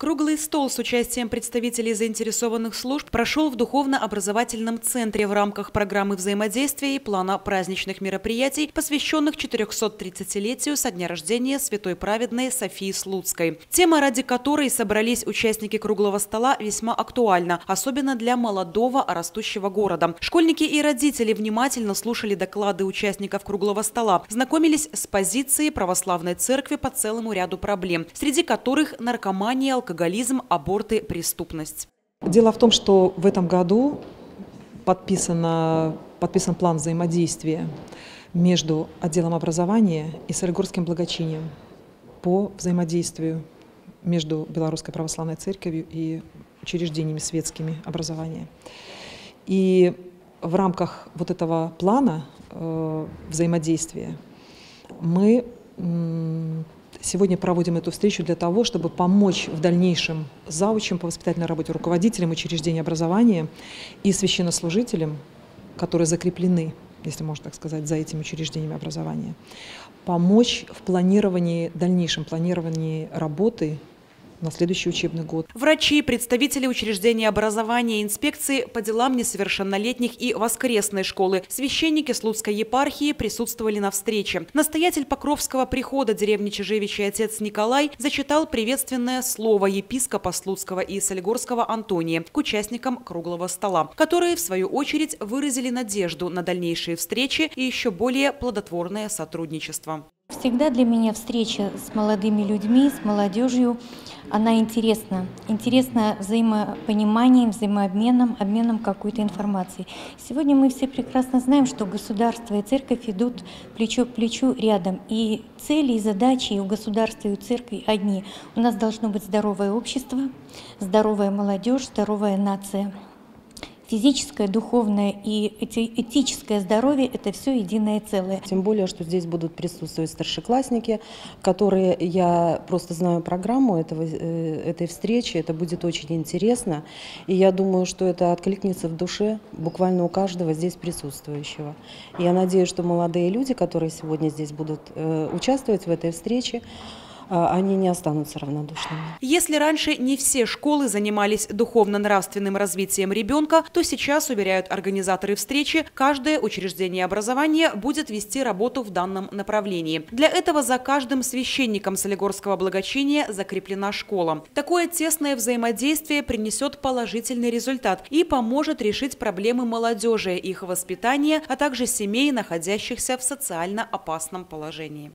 Круглый стол с участием представителей заинтересованных служб прошел в духовно-образовательном центре в рамках программы взаимодействия и плана праздничных мероприятий, посвященных 430-летию со дня рождения святой праведной Софии Слуцкой. Тема, ради которой собрались участники круглого стола, весьма актуальна, особенно для молодого растущего города. Школьники и родители внимательно слушали доклады участников круглого стола, знакомились с позицией православной церкви по целому ряду проблем, среди которых наркомания, алкоголь, алкоголизм, аборты, преступность. Дело в том, что в этом году подписано, подписан план взаимодействия между отделом образования и Солигорским благочинием по взаимодействию между Белорусской православной церковью и учреждениями светскими образования. И в рамках вот этого плана э, взаимодействия мы Сегодня проводим эту встречу для того, чтобы помочь в дальнейшем заучам по воспитательной работе, руководителям учреждений образования и священнослужителям, которые закреплены, если можно так сказать, за этими учреждениями образования, помочь в планировании, дальнейшем планировании работы на следующий учебный год. Врачи, представители учреждений образования, инспекции по делам несовершеннолетних и воскресной школы, священники Слуцкой епархии присутствовали на встрече. Настоятель Покровского прихода деревни Чижевичи отец Николай зачитал приветственное слово епископа Слуцкого и Солигорского Антония к участникам круглого стола, которые, в свою очередь, выразили надежду на дальнейшие встречи и еще более плодотворное сотрудничество. Всегда для меня встреча с молодыми людьми, с молодежью, она интересна. Интересна взаимопониманием, взаимообменом, обменом какой-то информацией. Сегодня мы все прекрасно знаем, что государство и церковь идут плечо к плечу рядом. И цели и задачи у государства и у церкви одни. У нас должно быть здоровое общество, здоровая молодежь, здоровая нация физическое, духовное и этическое здоровье – это все единое целое. Тем более, что здесь будут присутствовать старшеклассники, которые, я просто знаю программу этого, э, этой встречи, это будет очень интересно. И я думаю, что это откликнется в душе буквально у каждого здесь присутствующего. Я надеюсь, что молодые люди, которые сегодня здесь будут э, участвовать в этой встрече, они не останутся равнодушными. Если раньше не все школы занимались духовно-нравственным развитием ребенка, то сейчас, уверяют организаторы встречи, каждое учреждение образования будет вести работу в данном направлении. Для этого за каждым священником Солигорского благочиния закреплена школа. Такое тесное взаимодействие принесет положительный результат и поможет решить проблемы молодежи, их воспитания, а также семей, находящихся в социально опасном положении.